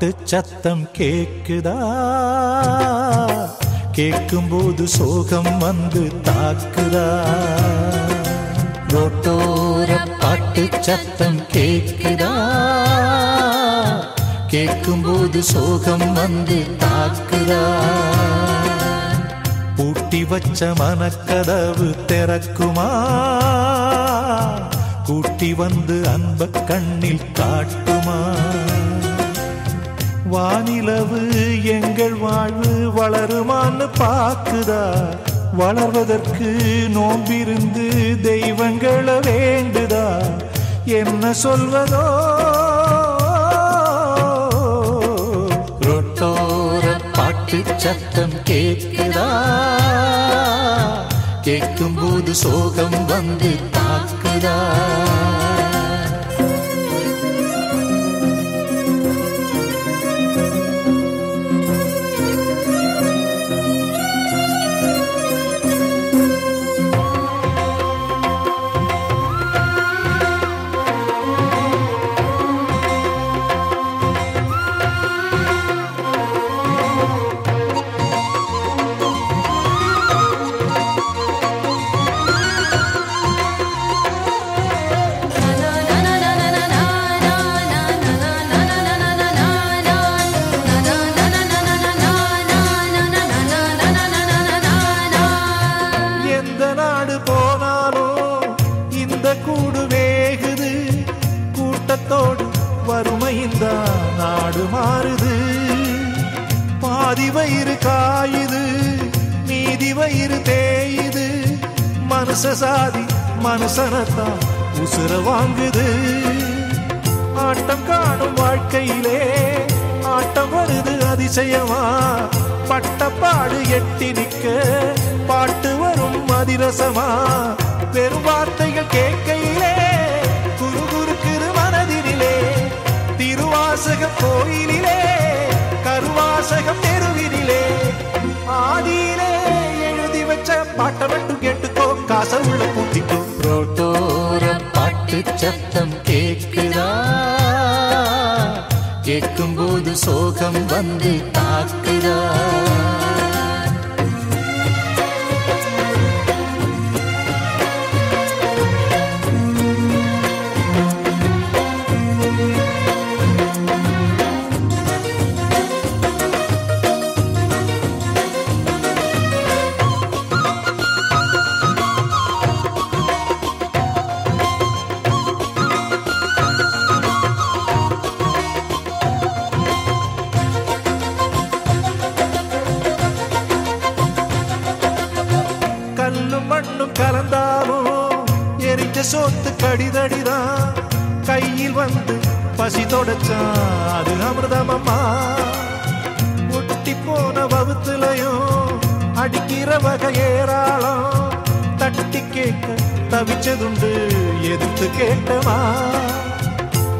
பாட்டு சத்தம் கேக்குதா? கேட்கும்போது சோகம் வந்து தாக்குதா? ரோட்டோர பாட்டு சத்தம் கேக்குதா? கேட்கும்போது சோகம் வந்து தாக்குதா? பூட்டி வச்ச மனக்கதவு திறக்குமா? கூட்டி வந்து அன்ப கண்ணில் காட்டுமா? வானிலவு எங்கள் வாழ்வு வளருமான்னு பார்க்குதா? வளர்வதற்கு நோம்பிருந்து தெய்வங்களை வேண்டுதா? என்ன சொல்வதோ? ரொட்டோர பாட்டு சத்தம் கேட்குதா கேட்கும்போது சோகம் வந்து தாக்குதா? வந்தா நாடு மாறுது. பாதி வயிறு காயுது மீதி வயிறு தேயுது. மனுஷ சாதி மனுஷனத்தான் உசுர வாங்குது. ஆட்டம் காணும் வாழ்க்கையிலே ஆட்டம் வருது அதிசயமா. பட்டப்பாடு எட்டி நிக்க பாட்டு வரும் அதிரசமா. வெறும் வார்த்தைகள் கேட்க கருவாசகம் தெருவினிலே ஆதியிலே எழுதி வச்ச பாட்டை மட்டும் கேட்டுக்கோ. காச உள்ள பூட்டிக்கோ. ரோட்டோர பாட்டு சத்தம் கேட்குதா கேட்கும் போது சோகம் வந்து தாக்குதா? கல்லும் மண்ணும் கலந்தாலும் எரிஞ்ச சோத்து கடிதடிதான் கையில் வந்து பசி தொடச்சா. அது அமிர்தமம்மா. ஒட்டி போன வகுத்துலையும் அடிக்கிற வகை ஏராளம். தட்டி கேட்க தவிச்சதுண்டு எதிர்த்து கேட்டமா.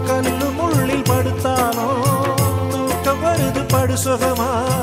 கல்லு முள்ளில் படுத்தாலும் தூக்கம் வருது படு சுகமா